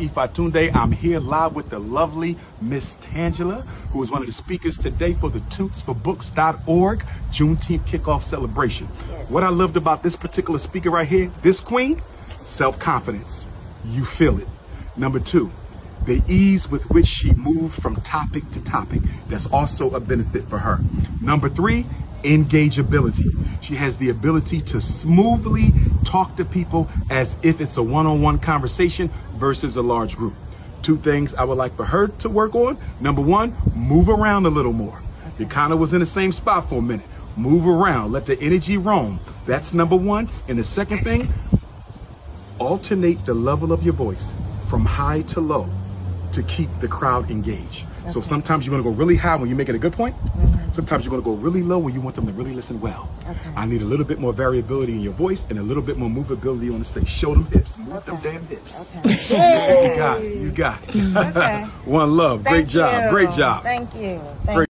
Ifatunde. I'm here live with the lovely Miss Tangela, who is one of the speakers today for the tootsforbooks.org Juneteenth kickoff celebration. Yes. What I loved about this particular speaker right here, this queen, self-confidence. You feel it. Number two, the ease with which she moved from topic to topic. That's also a benefit for her. Number three, engageability. She has the ability to smoothly talk to people as if it's a one-on-one conversation versus a large group. Two things I would like for her to work on. Number one, move around a little more. You kind of was in the same spot for a minute. Move around, let the energy roam. That's number one. And the second thing, alternate the level of your voice from high to low to keep the crowd engaged. Okay. So sometimes you're going to go really high when you're making a good point. Mm-hmm. Sometimes you're going to go really low when you want them to really listen well. Okay. I need a little bit more variability in your voice and a little bit more movability on the stage. Show them hips. Move okay. them damn hips. Okay. you got it. You got it. Okay. One love. Great Thank job. You. Great job. Thank you. Thank